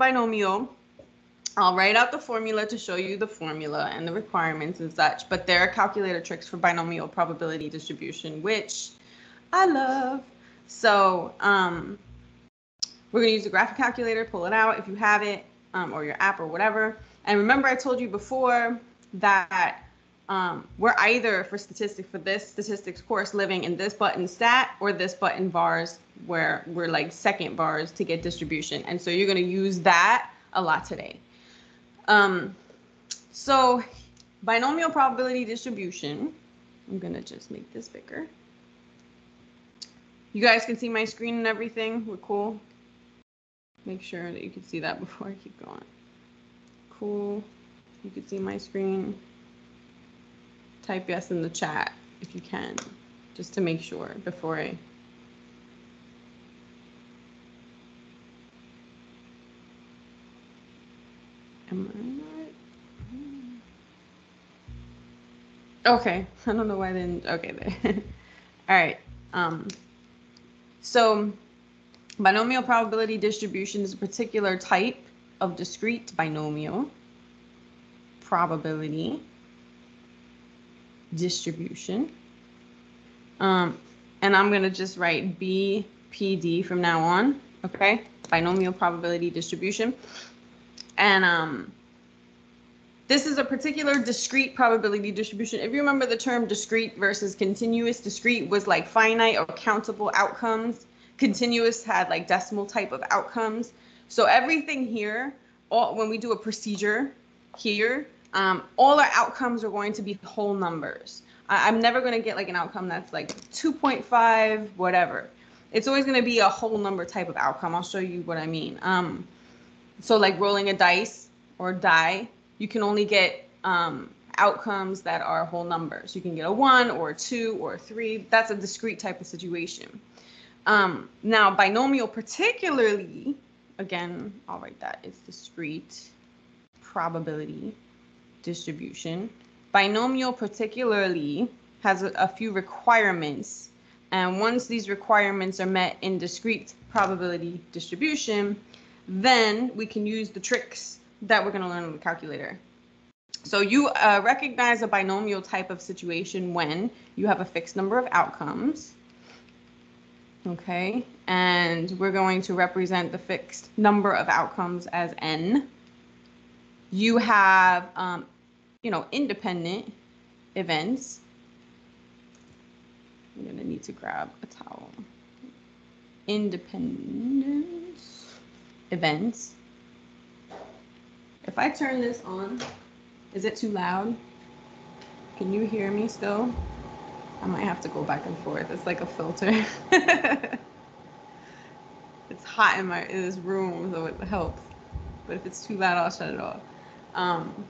binomial, I'll write out the formula to show you the formula and the requirements and such, but there are calculator tricks for binomial probability distribution, which I love. So um, we're going to use the graphic calculator, pull it out if you have it, um, or your app or whatever. And remember I told you before that um, we're either for statistics for this statistics course living in this button stat or this button vars where we're like second vars to get distribution. And so you're going to use that a lot today. Um, so binomial probability distribution, I'm going to just make this bigger. You guys can see my screen and everything. We're cool. Make sure that you can see that before I keep going. Cool. You can see my screen. Type yes in the chat if you can, just to make sure before I Am I not? Okay, I don't know why I didn't. Okay, there. All right. Um, so binomial probability distribution is a particular type of discrete binomial probability distribution. Um, and I'm going to just write BPD from now on, okay? Binomial probability distribution. And um, this is a particular discrete probability distribution. If you remember the term discrete versus continuous, discrete was like finite or countable outcomes. Continuous had like decimal type of outcomes. So everything here, all, when we do a procedure here, um, all our outcomes are going to be whole numbers. I, I'm never going to get like an outcome that's like 2.5, whatever. It's always going to be a whole number type of outcome. I'll show you what I mean. Um, so like rolling a dice or die, you can only get um, outcomes that are whole numbers. You can get a one or a two or a three. That's a discrete type of situation. Um, now, binomial particularly, again, I'll write that, it's discrete probability distribution. Binomial particularly has a, a few requirements. And once these requirements are met in discrete probability distribution, then we can use the tricks that we're going to learn on the calculator. So you uh, recognize a binomial type of situation when you have a fixed number of outcomes. Okay, and we're going to represent the fixed number of outcomes as n. You have, um, you know, independent events. I'm to need to grab a towel. Independent events. If I turn this on, is it too loud? Can you hear me still? I might have to go back and forth. It's like a filter. it's hot in my in this room, so it helps. But if it's too loud, I'll shut it off. Um,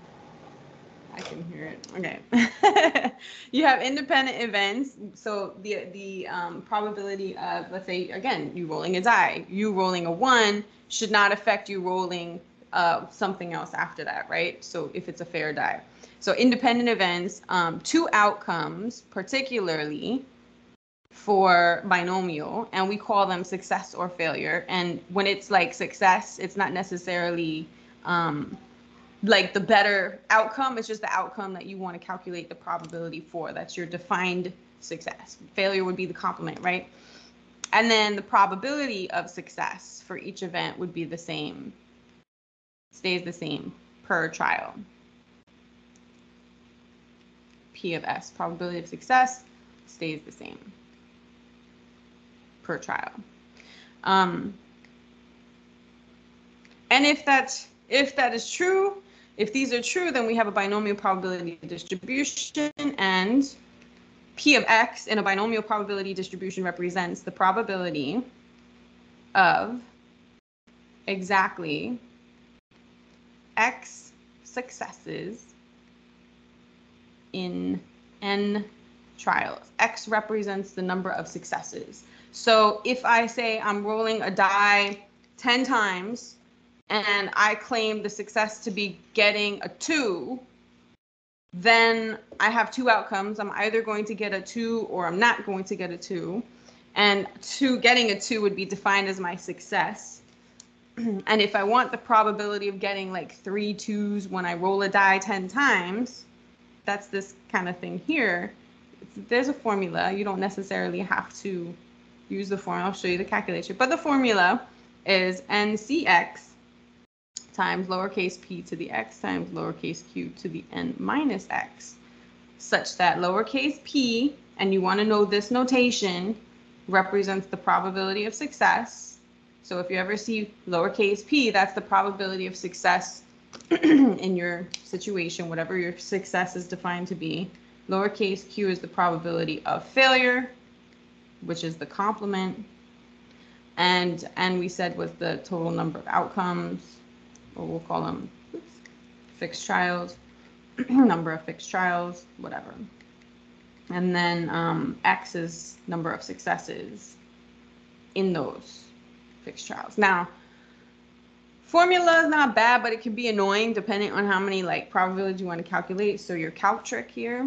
I can hear it. Okay. you have independent events. So the the um, probability of, let's say, again, you rolling a die, you rolling a one should not affect you rolling uh, something else after that, right? So if it's a fair die. So independent events, um, two outcomes, particularly for binomial, and we call them success or failure. And when it's like success, it's not necessarily um, like the better outcome. It's just the outcome that you want to calculate the probability for. That's your defined success. Failure would be the complement, right? And then the probability of success for each event would be the same, stays the same per trial. P of S, probability of success, stays the same per trial. Um, and if that if that is true, if these are true, then we have a binomial probability distribution and P of X in a binomial probability distribution represents the probability of exactly X successes in N trials. X represents the number of successes. So if I say I'm rolling a die 10 times and I claim the success to be getting a two, then I have two outcomes. I'm either going to get a two or I'm not going to get a two. And two getting a two would be defined as my success. and if I want the probability of getting like three twos when I roll a die 10 times, that's this kind of thing here. There's a formula. You don't necessarily have to use the formula. I'll show you the calculation. But the formula is ncx times lowercase p to the x times lowercase q to the n minus x, such that lowercase p, and you want to know this notation, represents the probability of success. So if you ever see lowercase p, that's the probability of success in your situation, whatever your success is defined to be. Lowercase q is the probability of failure, which is the complement. And, and we said was the total number of outcomes, or we'll call them oops, fixed trials, number of fixed trials, whatever. And then um, X is number of successes in those fixed trials. Now, formula is not bad, but it can be annoying depending on how many like probabilities you want to calculate. So your calc trick here,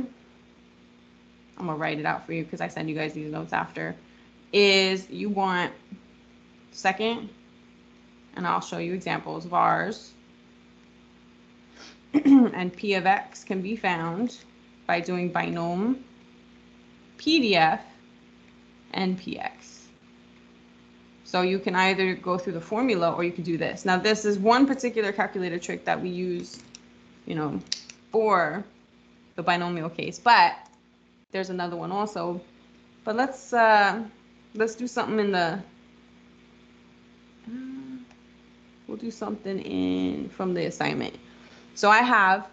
I'm gonna write it out for you because I send you guys these notes after, is you want second, and I'll show you examples, vars, and P of X can be found by doing binom PDF and PX. So you can either go through the formula or you can do this. Now this is one particular calculator trick that we use, you know, for the binomial case, but there's another one also. But let's uh, let's do something in the. We'll do something in from the assignment. So I have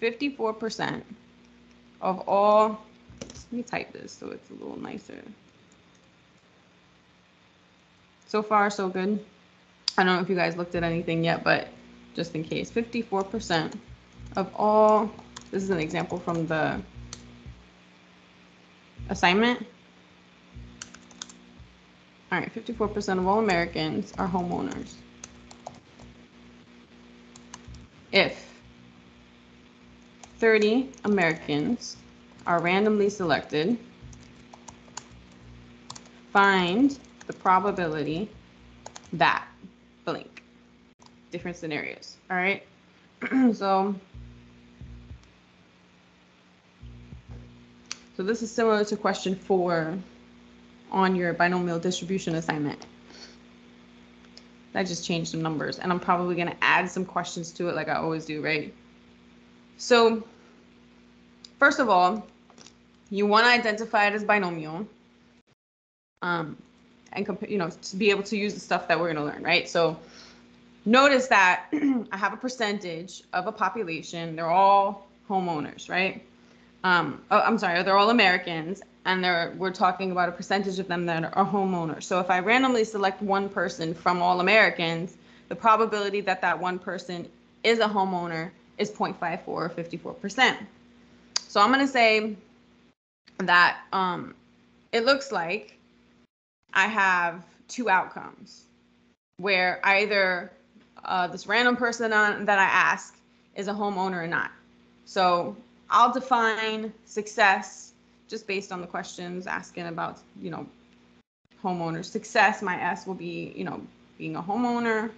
54% of all. Let me type this so it's a little nicer. So far, so good. I don't know if you guys looked at anything yet, but just in case, 54% of all. This is an example from the assignment. All right, 54% of all Americans are homeowners. If 30 Americans are randomly selected, find the probability that blank. Different scenarios, all right? so So this is similar to question four on your binomial distribution assignment. I just changed some numbers and I'm probably going to add some questions to it like I always do, right? So first of all, you want to identify it as binomial um, and you know, to be able to use the stuff that we're going to learn, right? So notice that I have a percentage of a population. They're all homeowners, right? um, oh, I'm sorry, they're all Americans, and they're, we're talking about a percentage of them that are homeowners. So if I randomly select one person from all Americans, the probability that that one person is a homeowner is 0.54 or 54%. So I'm going to say that um, it looks like I have two outcomes where either uh, this random person on, that I ask is a homeowner or not. So I'll define success just based on the questions asking about, you know, homeowner success. My S will be, you know, being a homeowner.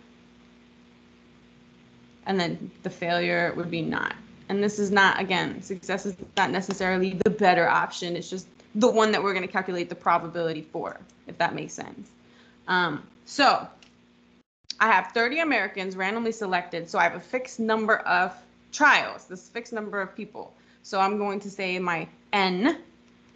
And then the failure would be not. And this is not, again, success is not necessarily the better option. It's just the one that we're going to calculate the probability for, if that makes sense. Um, so I have 30 Americans randomly selected. So I have a fixed number of trials, this fixed number of people. So I'm going to say my N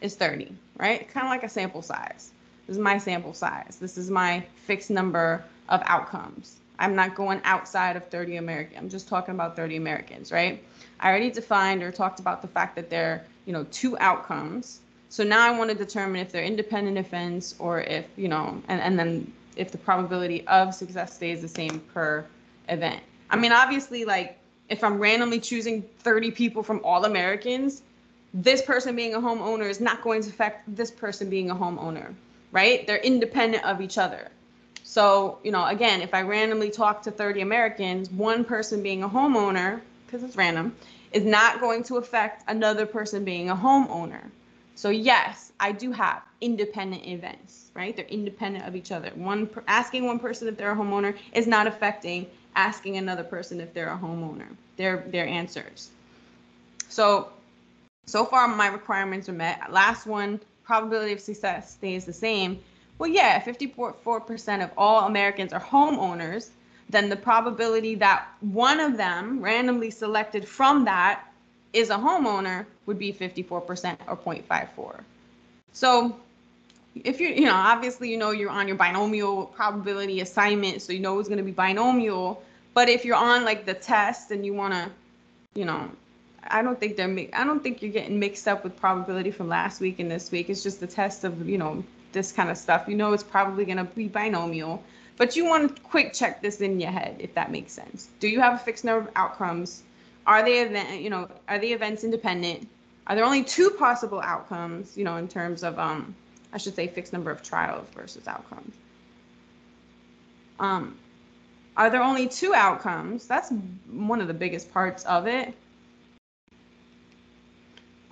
is 30, right? Kind of like a sample size. This is my sample size. This is my fixed number of outcomes. I'm not going outside of 30 American. I'm just talking about 30 Americans, right? I already defined or talked about the fact that there, are, you know, two outcomes. So now I want to determine if they're independent events or if, you know, and, and then if the probability of success stays the same per event. I mean, obviously, like if I'm randomly choosing 30 people from all Americans, this person being a homeowner is not going to affect this person being a homeowner, right? They're independent of each other. So, you know, again, if I randomly talk to 30 Americans, one person being a homeowner, because it's random, is not going to affect another person being a homeowner. So yes, I do have independent events, right? They're independent of each other. One asking one person if they're a homeowner is not affecting asking another person if they're a homeowner. Their their answers. So so far my requirements are met. Last one, probability of success stays the same. Well, yeah, 54% of all Americans are homeowners. Then the probability that one of them randomly selected from that is a homeowner would be 54% or 0.54. So if you, you know, obviously, you know, you're on your binomial probability assignment, so you know it's going to be binomial. But if you're on like the test and you want to, you know, I don't think they're, I don't think you're getting mixed up with probability from last week and this week. It's just the test of, you know, this kind of stuff. You know, it's probably going to be binomial, but you want to quick check this in your head, if that makes sense. Do you have a fixed number of outcomes? Are they event, you know, are the events independent? Are there only two possible outcomes, you know, in terms of, um, I should say fixed number of trials versus outcomes? Um, are there only two outcomes? That's one of the biggest parts of it.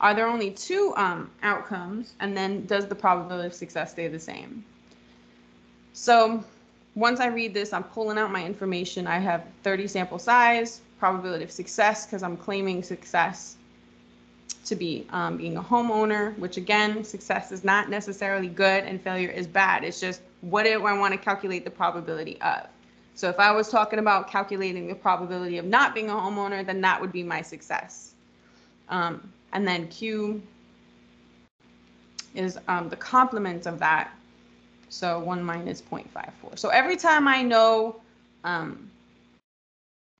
Are there only two um, outcomes? And then does the probability of success stay the same? So once I read this, I'm pulling out my information. I have 30 sample size, probability of success because I'm claiming success to be um, being a homeowner, which again, success is not necessarily good and failure is bad. It's just what do I want to calculate the probability of? So if I was talking about calculating the probability of not being a homeowner, then that would be my success. Um, and then Q is um, the complement of that. So 1 minus 0.54. So every time I know um,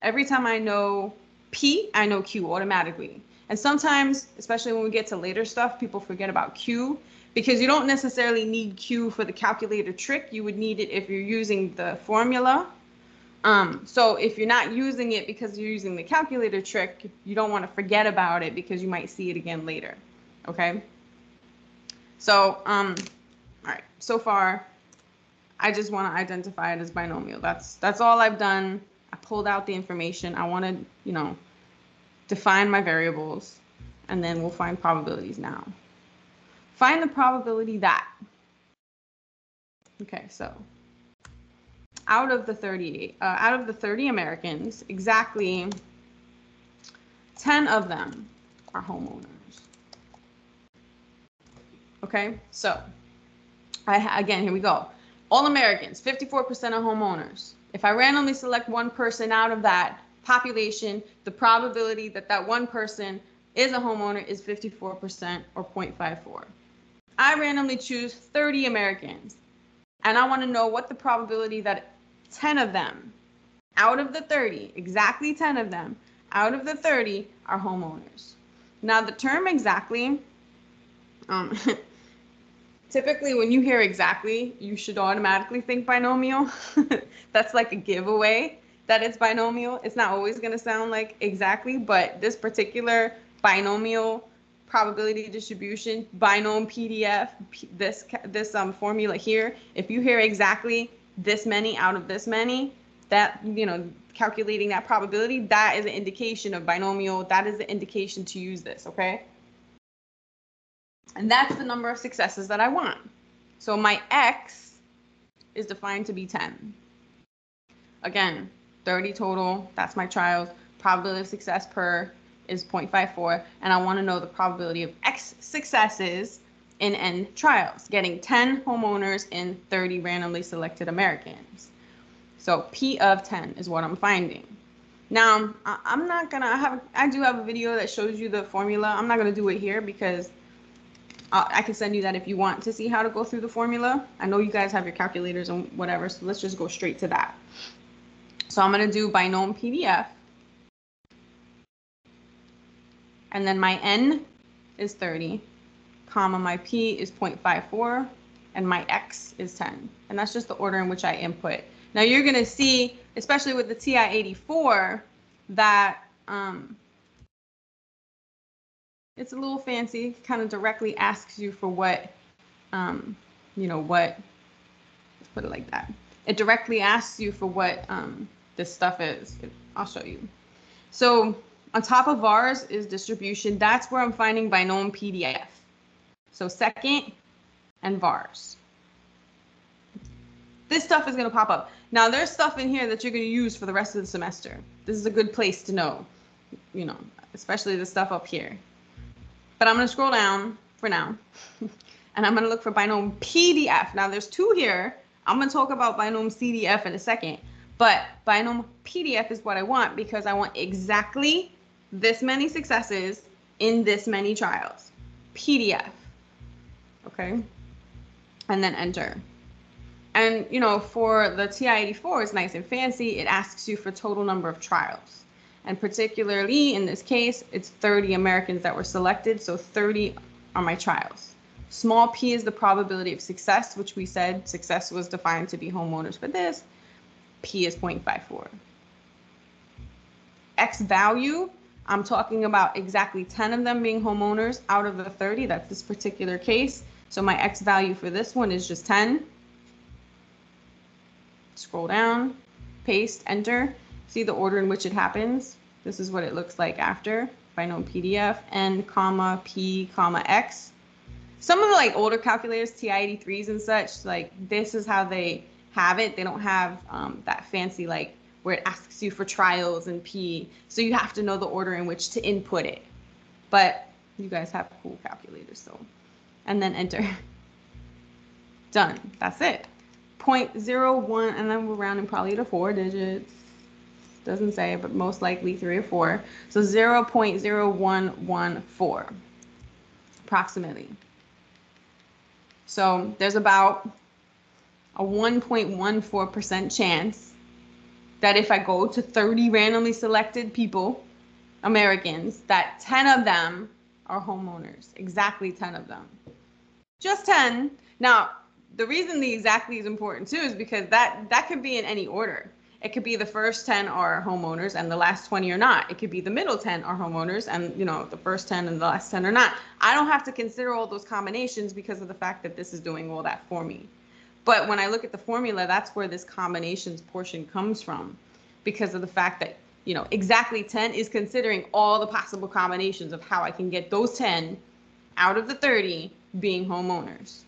Every time I know P, I know Q automatically. And sometimes, especially when we get to later stuff, people forget about Q because you don't necessarily need Q for the calculator trick. You would need it if you're using the formula. Um, so if you're not using it because you're using the calculator trick, you don't want to forget about it because you might see it again later. Okay. So, um, all right. So far, I just want to identify it as binomial. That's that's all I've done. I pulled out the information. I want to, you know, define my variables, and then we'll find probabilities now. Find the probability that. Okay, so out of the 30, uh, out of the 30 Americans, exactly 10 of them are homeowners. Okay, so I again here we go. All Americans, 54% are homeowners. If I randomly select one person out of that population, the probability that that one person is a homeowner is 54% or 0.54. I randomly choose 30 Americans, and I want to know what the probability that 10 of them out of the 30, exactly 10 of them out of the 30 are homeowners. Now, the term exactly, um, typically when you hear exactly, you should automatically think binomial. That's like a giveaway that it's binomial. It's not always going to sound like exactly, but this particular binomial probability distribution, binom PDF, this this um formula here, if you hear exactly this many out of this many, that you know, calculating that probability, that is an indication of binomial. That is the indication to use this, okay? And that's the number of successes that I want. So my x is defined to be 10. Again, 30 total, that's my trials. Probability of success per is 0.54. And I want to know the probability of x successes in n trials, getting 10 homeowners in 30 randomly selected Americans. So P of 10 is what I'm finding. Now, I'm not gonna I have I do have a video that shows you the formula. I'm not gonna do it here because I can send you that if you want to see how to go through the formula. I know you guys have your calculators and whatever, so let's just go straight to that. So I'm to do binom PDF. And then my N is 30, comma, my P is 0.54, and my X is 10. And that's just the order in which I input. Now you're going to see, especially with the TI-84, that um, it's a little fancy, kind of directly asks you for what, um, you know, what, let's put it like that. It directly asks you for what um, this stuff is. I'll show you. So on top of vars is distribution. That's where I'm finding binom PDF. So second and vars. This stuff is going to pop up. Now there's stuff in here that you're going to use for the rest of the semester. This is a good place to know, you know, especially the stuff up here. But I'm going to scroll down for now. and I'm going to look for binom PDF. Now there's two here. I'm going to talk about binom CDF in a second. But binom PDF is what I want because I want exactly this many successes in this many trials. PDF. Okay. And then enter. And, you know, for the TI-84, it's nice and fancy. It asks you for total number of trials. And particularly in this case, it's 30 Americans that were selected. So 30 are my trials. Small p is the probability of success, which we said success was defined to be homeowners for this. P is 0.54. X value, I'm talking about exactly 10 of them being homeowners out of the 30. That's this particular case. So my X value for this one is just 10 scroll down, paste, enter, see the order in which it happens. This is what it looks like after binom PDF, N, comma, P, comma, X. Some of the like older calculators, TI-83s and such, like this is how they have it. They don't have um, that fancy like where it asks you for trials and P. So you have to know the order in which to input it. But you guys have cool calculators, so. And then enter. Done. That's it. 0.01, and then we're rounding probably to four digits. Doesn't say, but most likely three or four. So 0.0114, approximately. So there's about a 1.14% chance that if I go to 30 randomly selected people, Americans, that 10 of them are homeowners. Exactly 10 of them. Just 10. Now, the reason the exactly is important too is because that that could be in any order. It could be the first 10 are homeowners and the last 20 are not. It could be the middle 10 are homeowners and you know the first 10 and the last 10 are not. I don't have to consider all those combinations because of the fact that this is doing all that for me. But when I look at the formula, that's where this combinations portion comes from because of the fact that you know exactly 10 is considering all the possible combinations of how I can get those 10 out of the 30 being homeowners.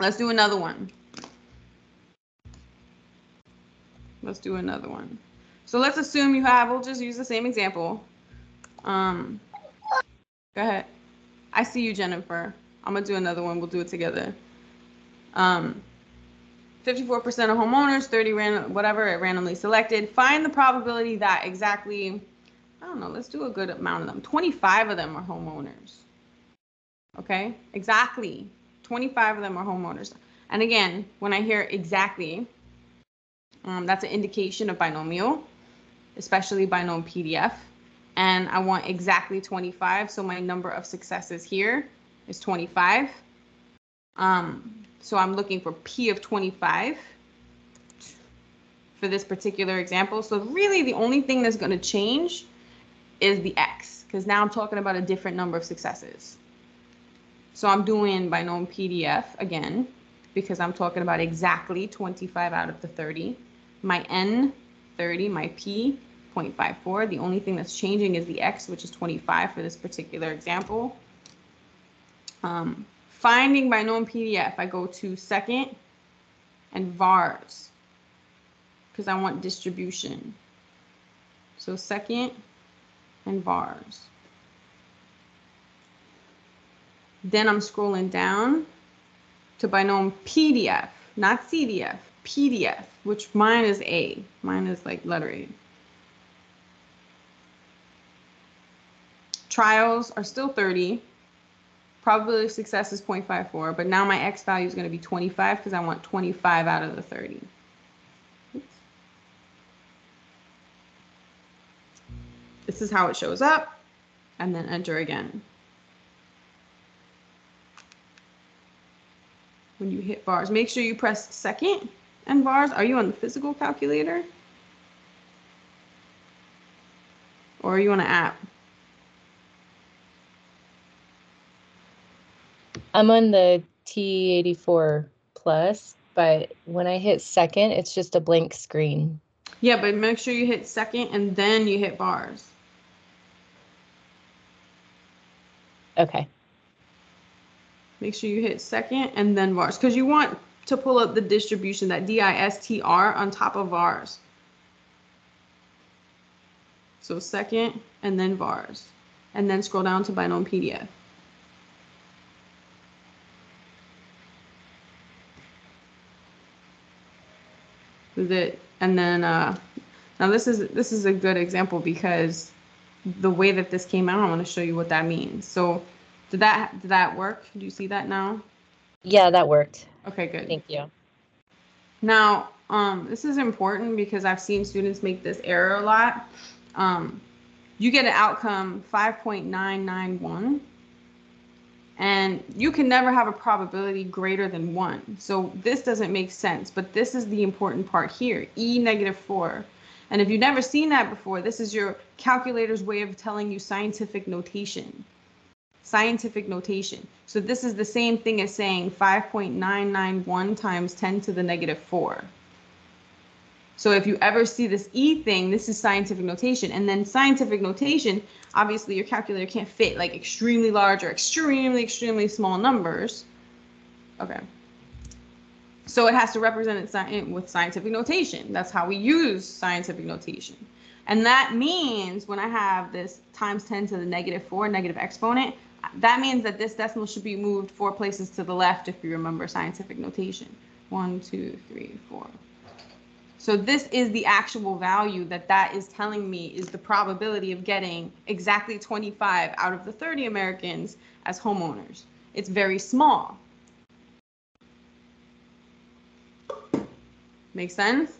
Let's do another one. Let's do another one. So let's assume you have, we'll just use the same example. Um, go ahead. I see you, Jennifer. I'm gonna do another one. We'll do it together. Um, 54% of homeowners, 30 random, whatever, randomly selected. Find the probability that exactly, I don't know, let's do a good amount of them. 25 of them are homeowners. Okay, exactly 25 of them are homeowners. And again, when I hear exactly, um, that's an indication of binomial, especially binomial PDF. And I want exactly 25. So my number of successes here is 25. Um, so I'm looking for P of 25 for this particular example. So really the only thing that's going to change is the X because now I'm talking about a different number of successes. So I'm doing binomial PDF again, because I'm talking about exactly 25 out of the 30. My N, 30, my P, 0.54. The only thing that's changing is the X, which is 25 for this particular example. Um, finding binomial PDF, I go to second and vars because I want distribution. So second and vars. Then I'm scrolling down to binomial PDF, not CDF, PDF, which mine is A. Mine is like letter A. Trials are still 30. Probability of success is 0.54, but now my X value is going to be 25 because I want 25 out of the 30. Oops. This is how it shows up, and then enter again. When you hit vars. Make sure you press second and vars. Are you on the physical calculator? Or are you on an app? I'm on the TI-84 plus, but when I hit second, it's just a blank screen. Yeah, but make sure you hit second and then you hit vars. Okay. Make sure you hit second and then vars because you want to pull up the distribution that D-I-S-T-R on top of vars. So second and then vars and then scroll down to binom PDF. That and then uh, now this is this is a good example because the way that this came out, I want to show you what that means. So did that did that work? Do you see that now? Yeah, that worked. Okay, good. Thank you. Now, um, this is important because I've seen students make this error a lot. Um, you get an outcome 5.991 and you can never have a probability greater than one. So this doesn't make sense, but this is the important part here, E negative four. And if you've never seen that before, this is your calculator's way of telling you scientific notation. Scientific notation. So this is the same thing as saying 5.991 times 10 to the negative four. So if you ever see this E thing, this is scientific notation. And then scientific notation, obviously your calculator can't fit like extremely large or extremely, extremely small numbers. Okay. So it has to represent it with scientific notation. That's how we use scientific notation. And that means when I have this times 10 to the negative 4 negative exponent, that means that this decimal should be moved four places to the left if you remember scientific notation. One, two, three, four, so this is the actual value that that is telling me is the probability of getting exactly 25 out of the 30 Americans as homeowners. It's very small. Make sense?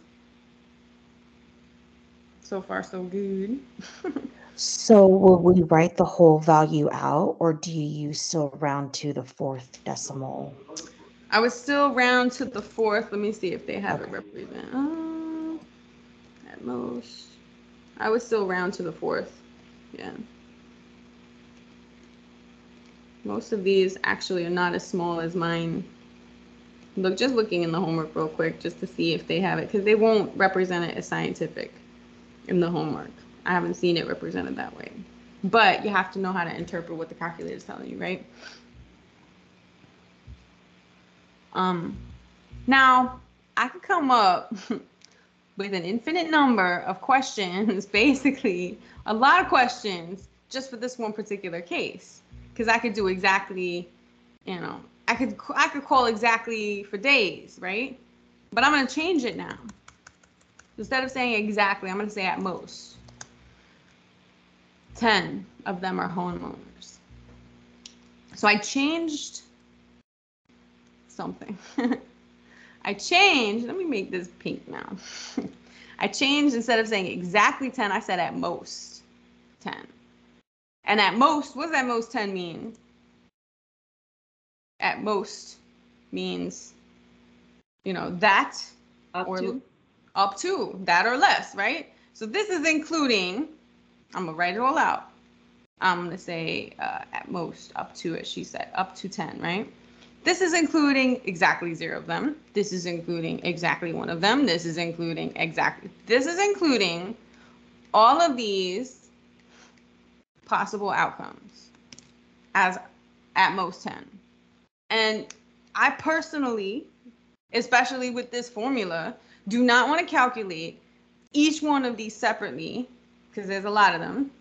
So far, so good. So will we write the whole value out or do you still round to the fourth decimal? I would still round to the fourth. Let me see if they have it represented. Uh, at most, I would still round to the fourth. Yeah. Most of these actually are not as small as mine. Look, just looking in the homework real quick just to see if they have it because they won't represent it as scientific in the homework. I haven't seen it represented that way. But you have to know how to interpret what the calculator is telling you, right? Um, now, I could come up with an infinite number of questions, basically a lot of questions just for this one particular case. Because I could do exactly, you know, I could I could call exactly for days, right? But I'm gonna change it now. Instead of saying exactly, I'm gonna say at most. 10 of them are homeowners. So I changed something. I changed, let me make this pink now. I changed instead of saying exactly 10, I said at most 10. And at most, what does at most 10 mean? At most means, you know, that Up or to? up to that or less, right? So this is including, I'm gonna write it all out. I'm gonna say uh, at most up to it, she said, up to 10, right? This is including exactly zero of them. This is including exactly one of them. This is including exactly, this is including all of these possible outcomes as at most 10. And I personally, especially with this formula, do not want to calculate each one of these separately because there's a lot of them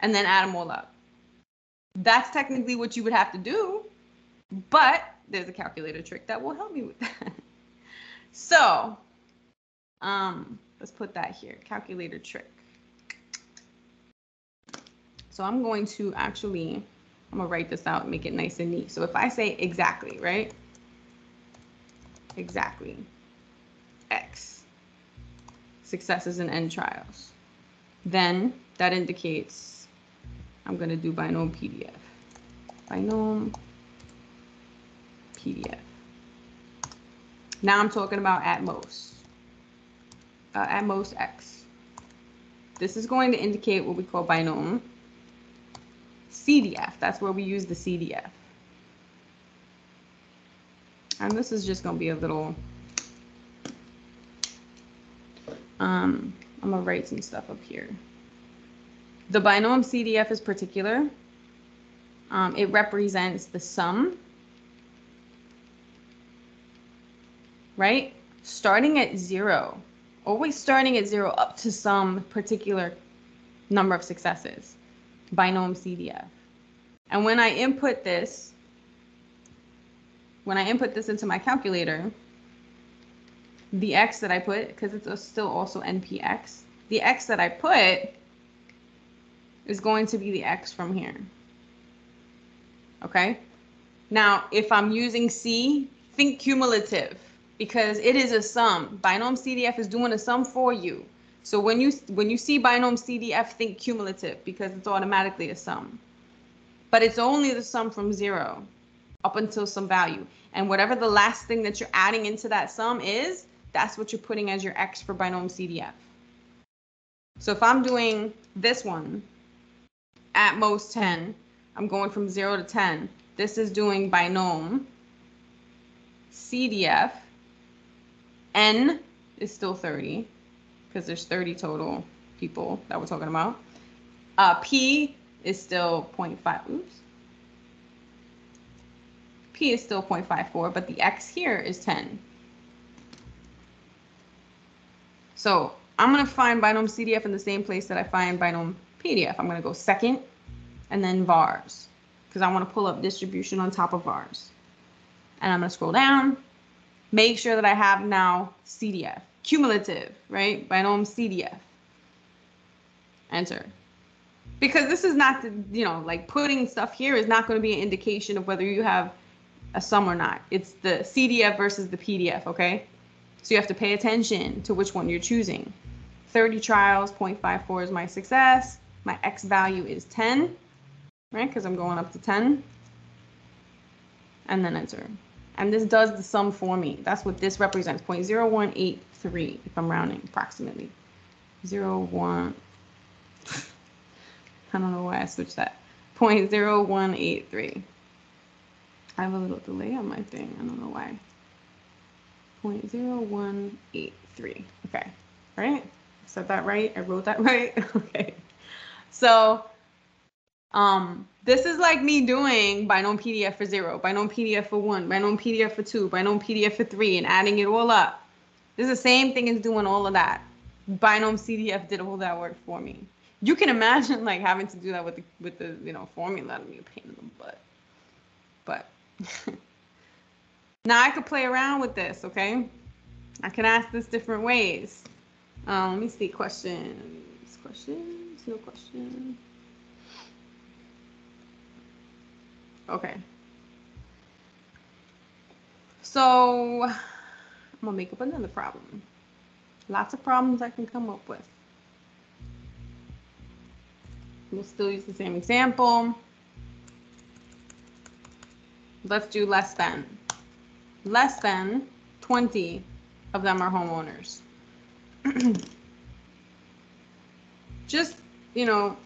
and then add them all up. That's technically what you would have to do, but there's a calculator trick that will help me with that. so, um, let's put that here, calculator trick. So I'm going to actually, I'm gonna write this out and make it nice and neat. So if I say exactly, right? Exactly. X. Successes and end trials. Then that indicates I'm gonna do binom PDF. Binom PDF. Now I'm talking about at most. Uh, at most X. This is going to indicate what we call binom CDF. That's where we use the CDF. And this is just going to be a little, um, I'm gonna write some stuff up here. The binom CDF is particular. Um, it represents the sum, right? Starting at zero, always starting at zero up to some particular number of successes, Binom CDF. And when I input this, when I input this into my calculator, the x that I put, because it's still also NPX, the x that I put is going to be the x from here. Okay? Now, if I'm using C, think cumulative because it is a sum. Binom CDF is doing a sum for you. So when you when you see binom CDF, think cumulative because it's automatically a sum. But it's only the sum from zero up until some value. And whatever the last thing that you're adding into that sum is, that's what you're putting as your x for binom CDF. So if I'm doing this one, at most 10, I'm going from 0 to 10. This is doing binom CDF. N is still 30 because there's 30 total people that we're talking about. Uh, P is still 0.5. Oops. P is still 0.54, but the X here is 10. So I'm going to find binom CDF in the same place that I find binom PDF. I'm going to go second and then vars because I want to pull up distribution on top of vars. And I'm going to scroll down, make sure that I have now CDF, cumulative, right? Binom CDF. Enter. Because this is not the, you know, like putting stuff here is not going to be an indication of whether you have a sum or not. It's the CDF versus the PDF, okay? So you have to pay attention to which one you're choosing. 30 trials, 0.54 is my success. My X value is 10, right? Because I'm going up to 10. And then enter. And this does the sum for me. That's what this represents, 0.0183, if I'm rounding approximately. 01, I don't know why I switched that. 0.0183. I have a little delay on my thing. I don't know why. 0.0183. Okay. Right? Said that right? I wrote that right? okay. So um this is like me doing binom PDF for zero, binom PDF for one, binom PDF for two, binom PDF for three, and adding it all up. This is the same thing as doing all of that. Binom CDF did all that work for me. You can imagine like having to do that with the with the you know formula. That'd be a pain in the butt. But now I could play around with this, okay? I can ask this different ways. Um, let me see questions. Questions? No question. Okay. So I'm gonna make up another problem. Lots of problems I can come up with. We'll still use the same example. Let's do less than. Less than 20 of them are homeowners. Just, you know,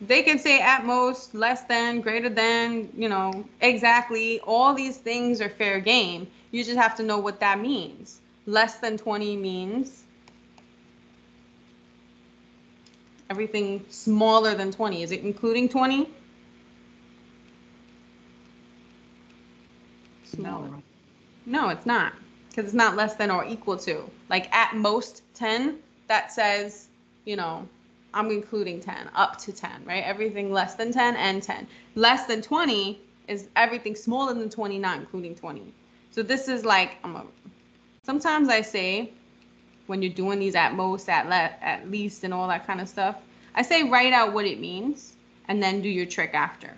they can say at most, less than, greater than, you know, exactly. All these things are fair game. You just have to know what that means. Less than 20 means everything smaller than 20. Is it including 20? Smaller. No, it's not. Because it's not less than or equal to. Like at most 10, that says, you know, I'm including 10, up to 10, right? Everything less than 10 and 10. Less than 20 is everything smaller than 20, not including 20. So this is like, I'm a, sometimes I say, when you're doing these at most, at, le- at least, and all that kind of stuff, I say write out what it means and then do your trick after.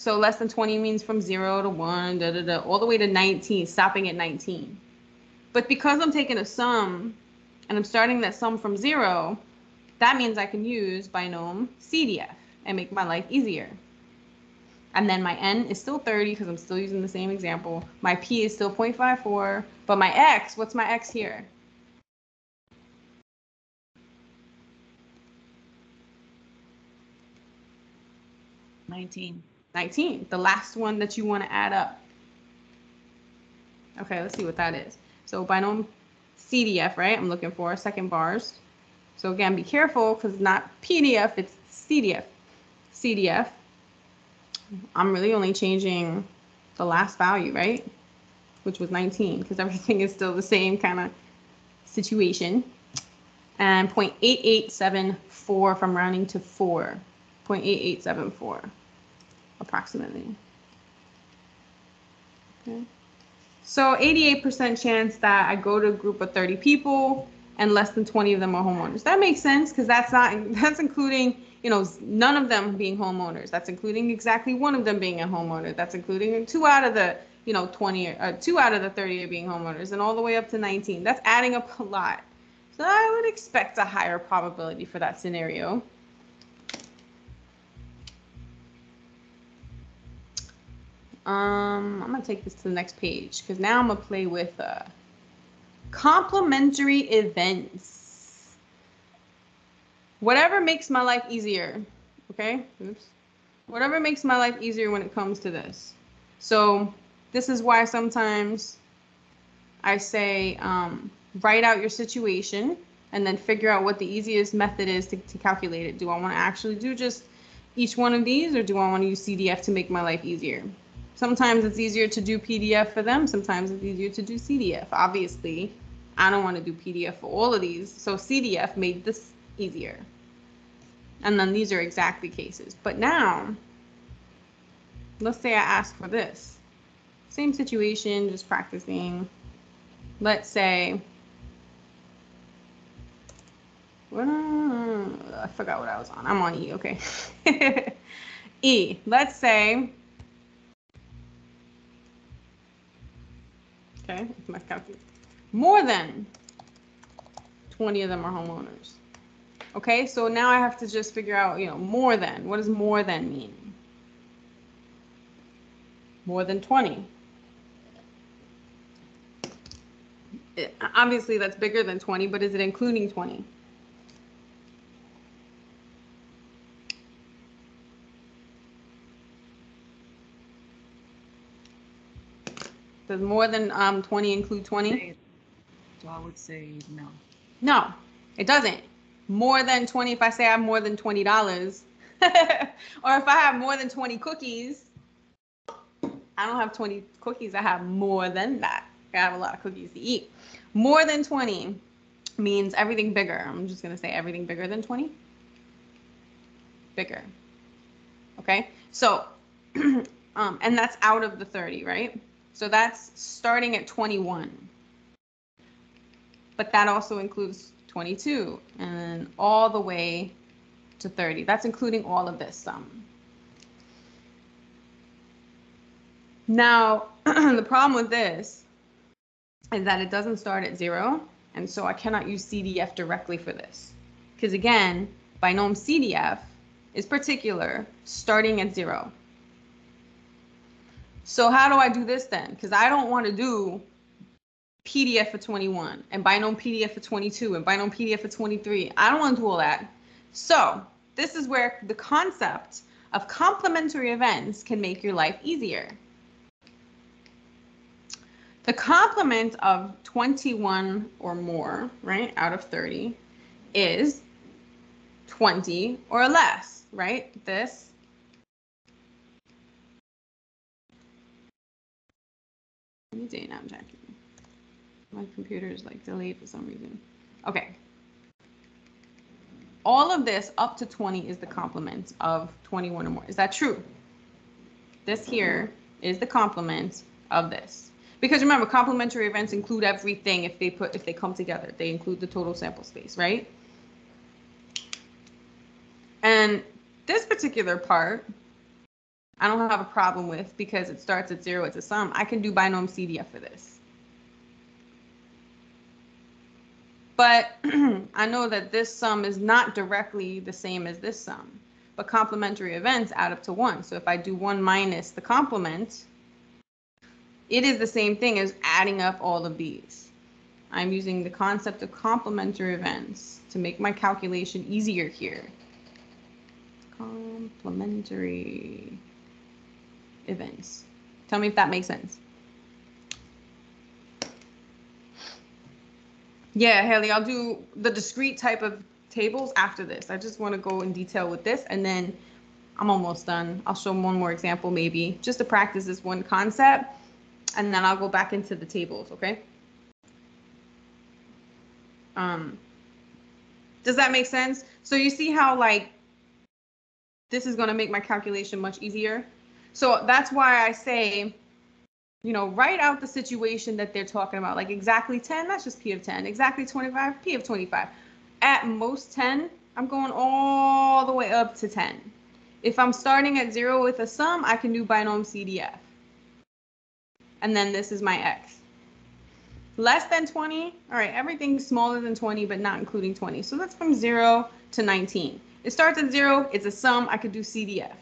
So less than 20 means from 0 to 1, da, da, da, all the way to 19, stopping at 19. But because I'm taking a sum and I'm starting that sum from 0, that means I can use binom CDF and make my life easier. And then my n is still 30 because I'm still using the same example. My p is still 0.54, but my x, what's my x here? Nineteen. 19, the last one that you want to add up. Okay, let's see what that is. So binom CDF, right? I'm looking for second vars. So again, be careful because it's not PDF, it's CDF. CDF. I'm really only changing the last value, right? which was 19, because everything is still the same kind of situation. And 0.8874 from rounding to 4. 0.8874 approximately. Okay. So 88% chance that I go to a group of 30 people and less than 20 of them are homeowners. That makes sense because that's not that's including, you know, none of them being homeowners. That's including exactly one of them being a homeowner. That's including two out of the, you know, 20 uh, two out of the 30 are being homeowners and all the way up to 19. That's adding up a lot. So I would expect a higher probability for that scenario. Um, I'm gonna take this to the next page because now I'm gonna play with uh, complementary events. Whatever makes my life easier, okay? Oops. Whatever makes my life easier when it comes to this. So this is why sometimes I say um, write out your situation and then figure out what the easiest method is to, to calculate it. Do I want to actually do just each one of these or do I want to use CDF to make my life easier? Sometimes it's easier to do PDF for them. Sometimes it's easier to do CDF. Obviously, I don't want to do PDF for all of these. So CDF made this easier. And then these are exactly cases. But now, let's say I ask for this. Same situation, just practicing. Let's say, I forgot what I was on. I'm on E, okay. e, let's say, okay, my calculator. More than 20 of them are homeowners. Okay, so now I have to just figure out, you know, more than. What does more than mean? More than 20. It- obviously, that's bigger than 20, but is it including 20? Does more than um, 20 include 20? So I would say no. No, it doesn't. More than 20, if I say I have more than $20, or if I have more than 20 cookies, I don't have 20 cookies, I have more than that. I have a lot of cookies to eat. More than 20 means everything bigger. I'm just going to say everything bigger than 20. Bigger. Okay, so, um, and that's out of the 30, right? So that's starting at 21 but that also includes 22 and all the way to 30. That's including all of this sum. Now, the problem with this is that it doesn't start at zero, and so I cannot use CDF directly for this. Because again, binom CDF is particular, starting at zero. So how do I do this then? Because I don't want to do PDF for 21 and binom PDF for 22 and binom PDF for 23. I don't want to do all that. So this is where the concept of complementary events can make your life easier. The complement of 21 or more, right, out of 30 is 20 or less, right? This Me see, now I'm. My computer is like delayed for some reason. Okay. All of this up to 20 is the complement of 21 or more. Is that true? This here is the complement of this. Because remember, complementary events include everything if they put if they come together. They include the total sample space, right? And this particular part, I don't have a problem with because it starts at zero, it's a sum. I can do binom CDF for this. But I know that this sum is not directly the same as this sum, but complementary events add up to one. So if I do one minus the complement, it is the same thing as adding up all of these. I'm using the concept of complementary events to make my calculation easier here. Complementary events. Tell me if that makes sense. Yeah, Haley, I'll do the discrete type of tables after this. I just want to go in detail with this and then I'm almost done. I'll show one more example maybe just to practice this one concept. and then I'll go back into the tables, okay? Um, does that make sense? So you see how like this is going to make my calculation much easier. So that's why I say, you know, write out the situation that they're talking about. Like exactly 10, that's just P of 10. Exactly 25, P of 25. At most 10, I'm going all the way up to 10. If I'm starting at zero with a sum, I can do binom CDF. And then this is my X. Less than 20, all right, everything's smaller than 20, but not including 20. So that's from zero to 19. It starts at zero, it's a sum, I could do CDF.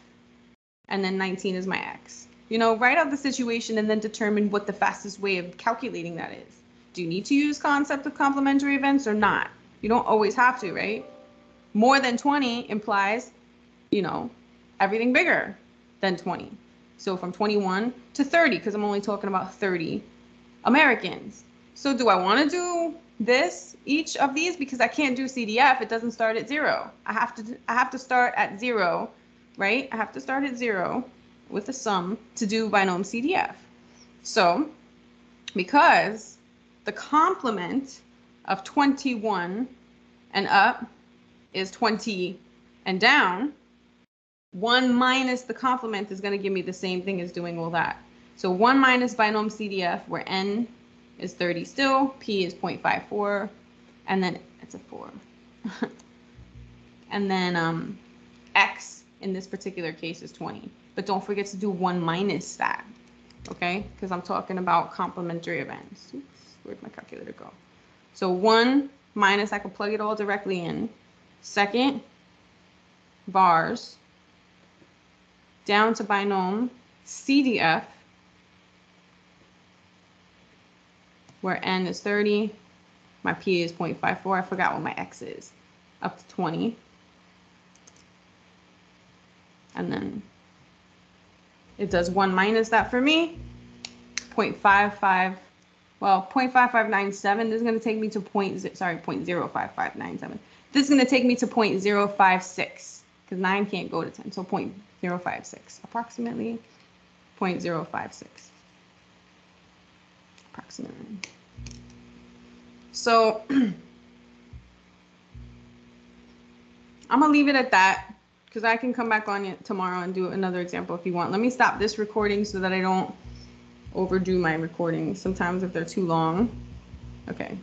And then 19 is my X. You know, write out the situation and then determine what the fastest way of calculating that is. Do you need to use concept of complementary events or not? You don't always have to, right? More than 20 implies, you know, everything bigger than 20. So from 21 to 30, because I'm only talking about 30 Americans. So do I want to do this, each of these? Because I can't do CDF, it doesn't start at zero. I have to, I have to start at zero, right? I have to start at zero with a sum to do binom CDF. So because the complement of 21 and up is 20 and down, 1 minus the complement is going to give me the same thing as doing all that. So 1 minus binom CDF, where n is 30 still, p is 0.54, and then it's a 4. and then um, x in this particular case is 20. But don't forget to do 1 minus that, okay? Because I'm talking about complementary events. Oops, where'd my calculator go? So 1 minus, I can plug it all directly in. Second, vars, down to binom CDF, where n is 30, my p is 0.54, I forgot what my x is, up to 20. And then it does 1 minus that for me, 0.55, well, 0.5597, this is going to take me to point, sorry, 0.05597. This is going to take me to 0.056, because 9 can't go to 10, so 0.056, approximately 0.056 approximately. So I'm gonna leave it at that because I can come back on it tomorrow and do another example if you want. Let me stop this recording so that I don't overdo my recording sometimes if they're too long. Okay.